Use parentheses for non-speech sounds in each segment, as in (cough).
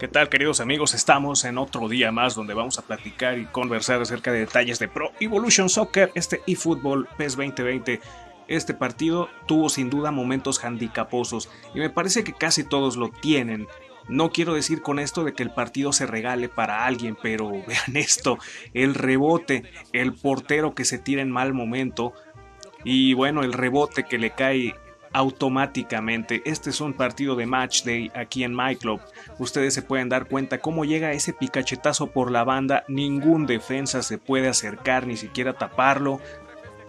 ¿Qué tal queridos amigos? Estamos en otro día más donde vamos a platicar y conversar acerca de detalles de Pro Evolution Soccer, este eFootball PES 2020. Este partido tuvo sin duda momentos handicaposos y me parece que casi todos lo tienen. No quiero decir con esto de que el partido se regale para alguien, pero (laughs) vean esto, el rebote, el portero que se tira en mal momento y bueno, el rebote que le cae automáticamente. Este es un partido de match day aquí en My Club. Ustedes se pueden dar cuenta cómo llega ese picachetazo por la banda. Ningún defensa se puede acercar ni siquiera taparlo.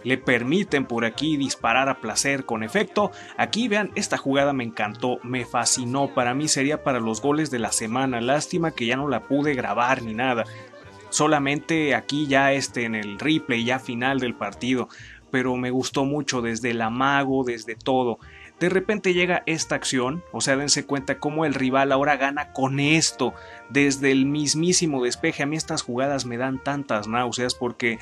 Le permiten por aquí disparar a placer con efecto. Aquí vean, esta jugada me encantó, me fascinó. Para mí sería para los goles de la semana. Lástima que ya no la pude grabar ni nada. Solamente aquí ya este en el replay ya final del partido pero me gustó mucho desde el amago, desde todo. De repente llega esta acción, o sea, dense cuenta cómo el rival ahora gana con esto, desde el mismísimo despeje. A mí estas jugadas me dan tantas náuseas porque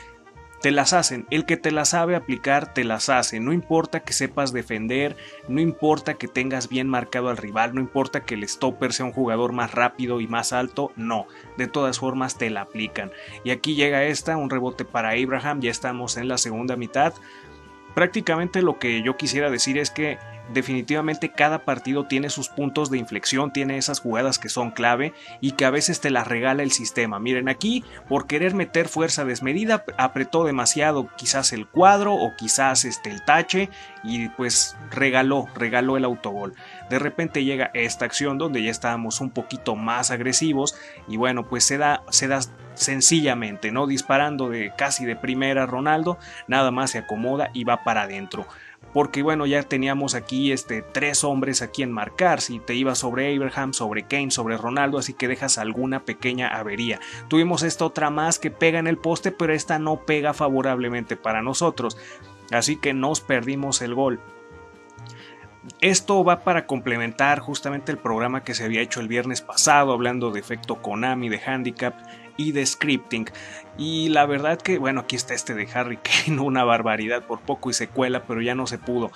te las hacen. El que te las sabe aplicar, te las hace. No importa que sepas defender, no importa que tengas bien marcado al rival, no importa que el stopper sea un jugador más rápido y más alto, no. De todas formas te la aplican. Y aquí llega esta, un rebote para Abraham, ya estamos en la segunda mitad. Prácticamente lo que yo quisiera decir es que definitivamente cada partido tiene sus puntos de inflexión, tiene esas jugadas que son clave y que a veces te las regala el sistema. Miren aquí, por querer meter fuerza desmedida, apretó demasiado quizás el cuadro o quizás este, el tache y pues regaló, regaló el autogol. De repente llega esta acción donde ya estábamos un poquito más agresivos y bueno, pues se da, se da sencillamente, ¿no? Disparando de casi de primera Ronaldo, nada más se acomoda y va para adentro porque bueno, ya teníamos aquí este, tres hombres aquí en marcar, si te ibas sobre Abraham, sobre Kane, sobre Ronaldo, así que dejas alguna pequeña avería. Tuvimos esta otra más que pega en el poste, pero esta no pega favorablemente para nosotros, así que nos perdimos el gol. Esto va para complementar justamente el programa que se había hecho el viernes pasado, hablando de efecto Konami, de handicap y de scripting. Y la verdad que, bueno, aquí está este de Harry Kane, (laughs) una barbaridad por poco y secuela, pero ya no se pudo.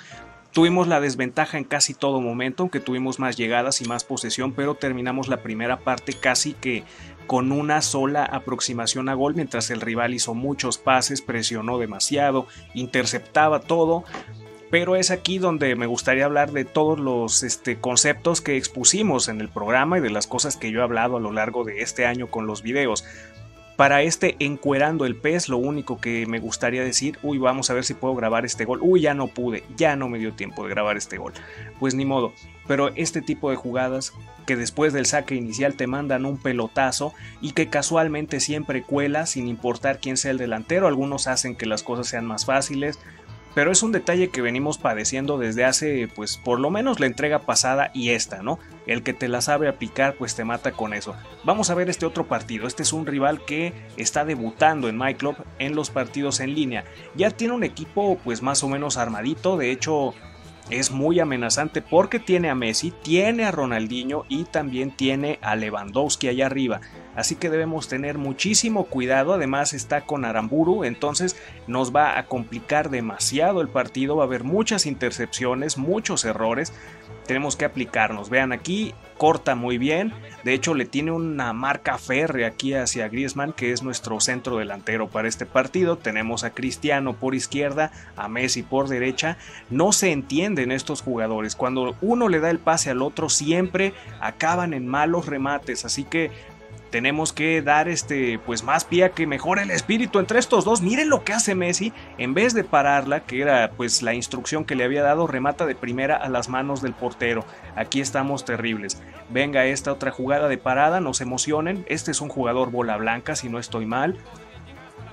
Tuvimos la desventaja en casi todo momento, aunque tuvimos más llegadas y más posesión, pero terminamos la primera parte casi que con una sola aproximación a gol, mientras el rival hizo muchos pases, presionó demasiado, interceptaba todo, pero es aquí donde me gustaría hablar de todos los este, conceptos que expusimos en el programa y de las cosas que yo he hablado a lo largo de este año con los videos. Para este encuerando el pez, lo único que me gustaría decir, uy, vamos a ver si puedo grabar este gol. Uy, ya no pude, ya no me dio tiempo de grabar este gol. Pues ni modo. Pero este tipo de jugadas que después del saque inicial te mandan un pelotazo y que casualmente siempre cuela sin importar quién sea el delantero. Algunos hacen que las cosas sean más fáciles, pero es un detalle que venimos padeciendo desde hace, pues por lo menos la entrega pasada y esta, ¿no? El que te la sabe aplicar, pues te mata con eso. Vamos a ver este otro partido. Este es un rival que está debutando en My Club en los partidos en línea. Ya tiene un equipo, pues más o menos armadito. De hecho, es muy amenazante porque tiene a Messi, tiene a Ronaldinho y también tiene a Lewandowski allá arriba. Así que debemos tener muchísimo cuidado. Además está con Aramburu, entonces nos va a complicar demasiado el partido. Va a haber muchas intercepciones, muchos errores. Tenemos que aplicarnos. Vean aquí, corta muy bien. De hecho, le tiene una marca férrea aquí hacia Griezmann, que es nuestro centro delantero para este partido. Tenemos a Cristiano por izquierda, a Messi por derecha. No se entienden estos jugadores. Cuando uno le da el pase al otro, siempre acaban en malos remates. Así que tenemos que dar este pues más pie a que mejore el espíritu entre estos dos. Miren lo que hace Messi, en vez de pararla, que era pues la instrucción que le había dado, remata de primera a las manos del portero. Aquí estamos terribles. Venga esta otra jugada de parada, no se emocionen. Este es un jugador bola blanca, si no estoy mal.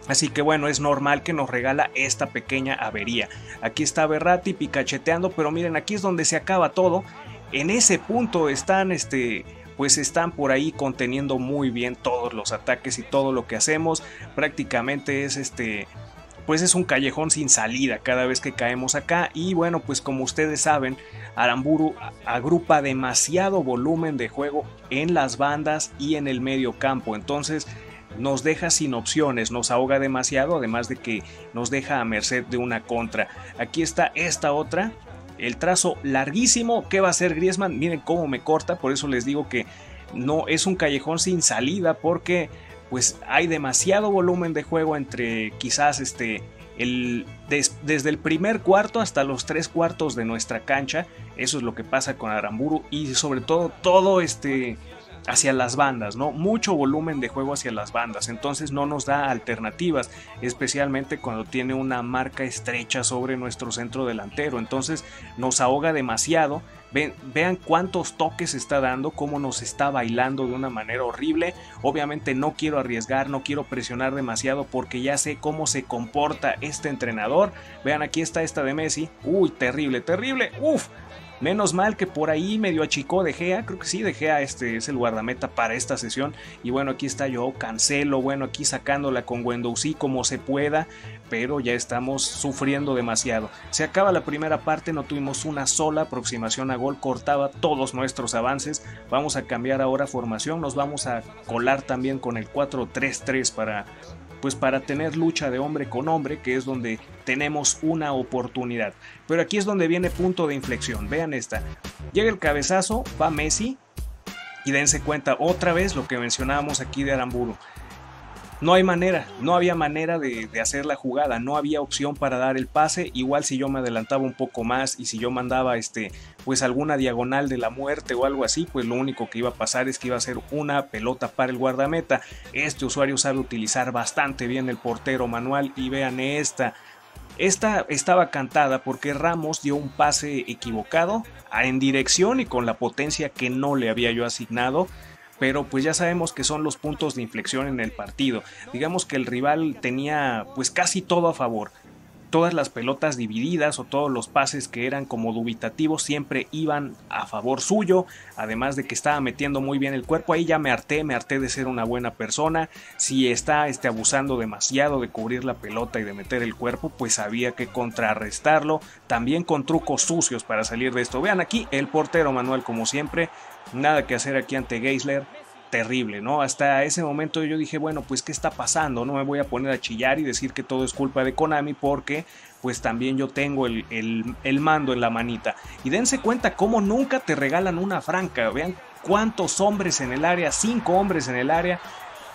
Así que bueno, es normal que nos regala esta pequeña avería. Aquí está Berratti picacheteando, pero miren, aquí es donde se acaba todo. En ese punto están este pues están por ahí conteniendo muy bien todos los ataques y todo lo que hacemos. Prácticamente es este pues es un callejón sin salida cada vez que caemos acá. Y bueno pues como ustedes saben Aramburu agrupa demasiado volumen de juego en las bandas y en el medio campo. Entonces nos deja sin opciones, nos ahoga demasiado además de que nos deja a merced de una contra. Aquí está esta otra el trazo larguísimo. ¿Qué va a hacer Griezmann? Miren cómo me corta, por eso les digo que no es un callejón sin salida porque pues hay demasiado volumen de juego entre quizás este el, desde el primer cuarto hasta los tres cuartos de nuestra cancha. Eso es lo que pasa con Aramburu y sobre todo todo este hacia las bandas, ¿no? Mucho volumen de juego hacia las bandas, entonces no nos da alternativas, especialmente cuando tiene una marca estrecha sobre nuestro centro delantero, entonces nos ahoga demasiado. vean cuántos toques está dando, cómo nos está bailando de una manera horrible. Obviamente no quiero arriesgar, no quiero presionar demasiado porque ya sé cómo se comporta este entrenador. Vean, aquí está esta de Messi. Uy, terrible, terrible. Uf, Menos mal que por ahí medio achicó De Gea, creo que sí, De Gea este es el guardameta para esta sesión. Y bueno, aquí está yo, Cancelo, bueno, aquí sacándola con Wendowsi como se pueda, pero ya estamos sufriendo demasiado. Se acaba la primera parte, no tuvimos una sola aproximación a gol, cortaba todos nuestros avances. Vamos a cambiar ahora formación, nos vamos a colar también con el 4-3-3 para pues para tener lucha de hombre con hombre, que es donde tenemos una oportunidad. Pero aquí es donde viene punto de inflexión. Vean esta. Llega el cabezazo, va Messi y dense cuenta otra vez lo que mencionábamos aquí de Aramburu. No hay manera, no había manera de, hacer la jugada, no había opción para dar el pase. Igual si yo me adelantaba un poco más y si yo mandaba este, pues alguna diagonal de la muerte o algo así, pues lo único que iba a pasar es que iba a ser una pelota para el guardameta. Este usuario sabe utilizar bastante bien el portero manual y vean esta. Esta estaba cantada porque Ramos dio un pase equivocado en dirección y con la potencia que no le había yo asignado pero pues ya sabemos que son los puntos de inflexión en el partido. Digamos que el rival tenía pues casi todo a favor. Todas las pelotas divididas o todos los pases que eran como dubitativos siempre iban a favor suyo, además de que estaba metiendo muy bien el cuerpo, ahí ya me harté, me harté de ser una buena persona, si está este, abusando demasiado de cubrir la pelota y de meter el cuerpo, pues había que contrarrestarlo, también con trucos sucios para salir de esto. Vean aquí el portero Manuel como siempre, nada que hacer aquí ante Geisler. Terrible, ¿no? Hasta ese momento yo dije, bueno, pues ¿qué está pasando? No me voy a poner a chillar y decir que todo es culpa de Konami porque pues también yo tengo el, el mando en la manita. Y dense cuenta cómo nunca te regalan una franca. Vean cuántos hombres en el área, cinco hombres en el área.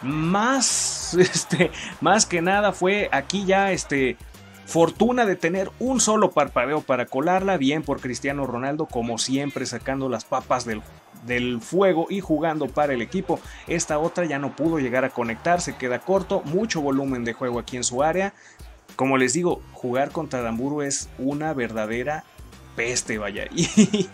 Más, (laughs) este, más que nada fue aquí ya este, Fortuna de tener un solo parpadeo para colarla, bien por Cristiano Ronaldo, como siempre sacando las papas del, del, fuego y jugando para el equipo. Esta otra ya no pudo llegar a conectar, se queda corto, mucho volumen de juego aquí en su área. Como les digo, jugar contra Damburu es una verdadera peste, vaya. (laughs) Y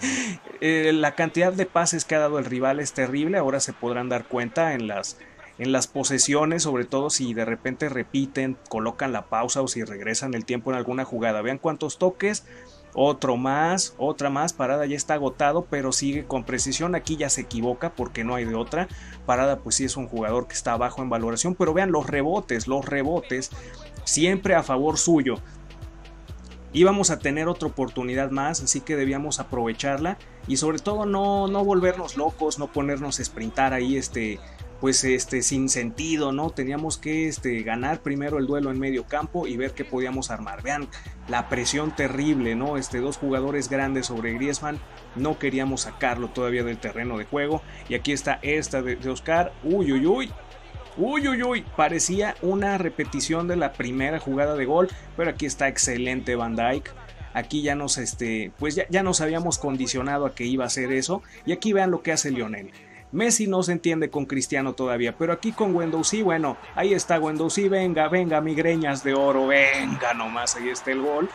eh, la cantidad de pases que ha dado el rival es terrible, ahora se podrán dar cuenta en las en las posesiones, sobre todo si de repente repiten, colocan la pausa o si regresan el tiempo en alguna jugada. Vean cuántos toques, otro más, otra más, Parada ya está agotado, pero sigue con precisión. Aquí ya se equivoca porque no hay de otra. Parada pues sí es un jugador que está bajo en valoración, pero vean los rebotes, los rebotes siempre a favor suyo. Íbamos a tener otra oportunidad más, así que debíamos aprovecharla y sobre todo no, no volvernos locos, no ponernos a sprintar ahí este, pues este sin sentido, ¿no? Teníamos que este, ganar primero el duelo en medio campo y ver qué podíamos armar. Vean la presión terrible, ¿no? Este dos jugadores grandes sobre Griezmann, no queríamos sacarlo todavía del terreno de juego y aquí está esta de, Oscar. Uy, uy, uy. Uy, uy, uy, parecía una repetición de la primera jugada de gol, pero aquí está excelente Van Dyke aquí ya nos este pues ya, ya, nos habíamos condicionado a que iba a hacer eso y aquí vean lo que hace Lionel Messi no se entiende con Cristiano todavía, pero aquí con sí, bueno, ahí está sí, venga, venga, migreñas de oro, venga nomás, ahí está el gol.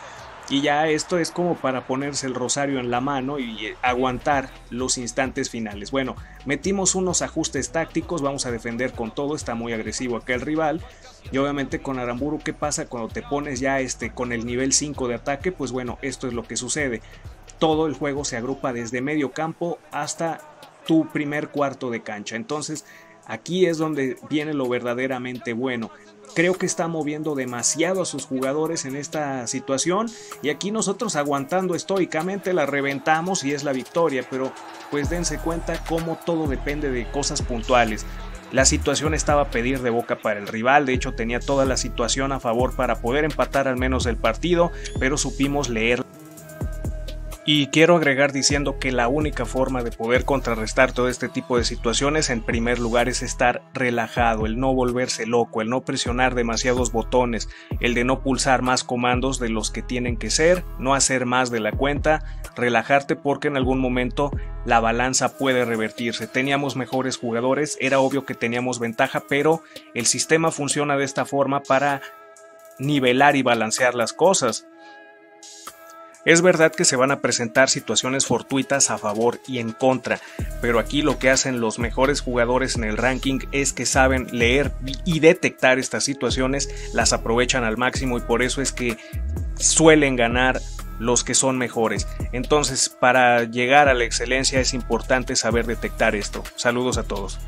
Y ya esto es como para ponerse el rosario en la mano y eh, aguantar los instantes finales. Bueno, metimos unos ajustes tácticos, vamos a defender con todo, está muy agresivo aquel rival. Y obviamente con Aramburu, ¿qué pasa cuando te pones ya este con el nivel 5 de ataque? Pues bueno, esto es lo que sucede. Todo el juego se agrupa desde medio campo hasta tu primer cuarto de cancha. Entonces, aquí es donde viene lo verdaderamente bueno. Creo que está moviendo demasiado a sus jugadores en esta situación y aquí nosotros aguantando estoicamente la reventamos y es la victoria, pero pues dense cuenta cómo todo depende de cosas puntuales. La situación estaba a pedir de boca para el rival, de hecho tenía toda la situación a favor para poder empatar al menos el partido, pero supimos leer Y quiero agregar diciendo que la única forma de poder contrarrestar todo este tipo de situaciones en primer lugar es estar relajado, el no volverse loco, el no presionar demasiados botones, el de no pulsar más comandos de los que tienen que ser, no hacer más de la cuenta, relajarte porque en algún momento la balanza puede revertirse. Teníamos mejores jugadores, era obvio que teníamos ventaja, pero el sistema funciona de esta forma para nivelar y balancear las cosas. Es verdad que se van a presentar situaciones fortuitas a favor y en contra, pero aquí lo que hacen los mejores jugadores en el ranking es que saben leer y detectar estas situaciones, las aprovechan al máximo y por eso es que suelen ganar los que son mejores. Entonces, para llegar a la excelencia es importante saber detectar esto. Saludos a todos.